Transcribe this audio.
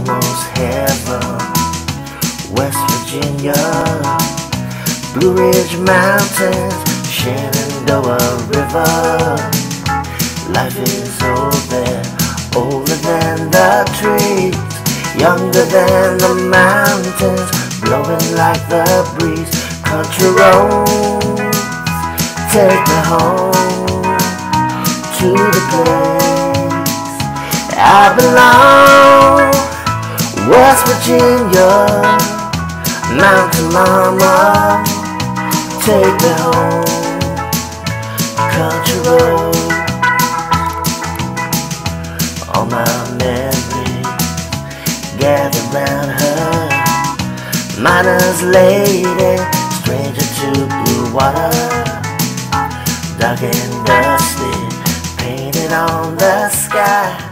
almost heaven. West Virginia, Blue Ridge Mountains, Shenandoah River. Life is old there, older than the trees, younger than the mountains, blowing like the breeze. Country roads, take me home to the place I belong. West Virginia, Mountain Mama, take me home. Country road, all my memories gather round her. Miner's lady, stranger to blue water, dark and dusty, painted on the sky.